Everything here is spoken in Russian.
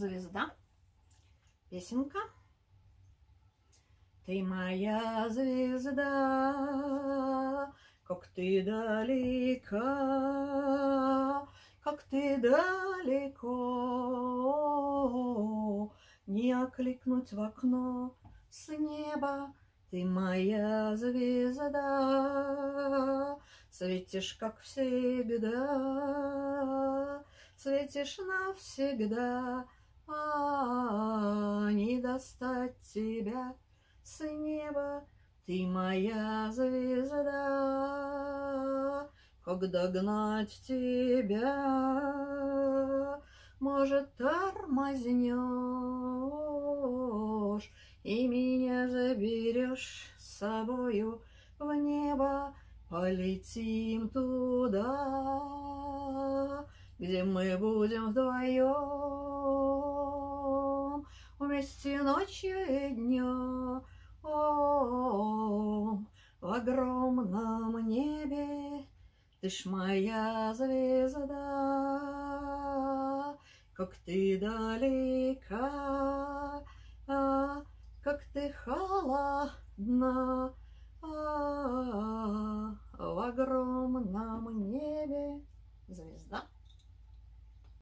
Звезда. Песенка. Ты моя звезда, как ты далека, как ты далеко, не окликнуть в окно с неба. Ты моя звезда, светишь, как всегда, светишь навсегда, достать тебя с неба. Ты моя звезда, как догнать тебя, может, тормознешь и меня заберешь с собою в небо. Полетим туда, где мы будем вдвоем, вместе ночью и днем. О, в огромном небе ты ж моя звезда, как ты далека, а, как ты холодна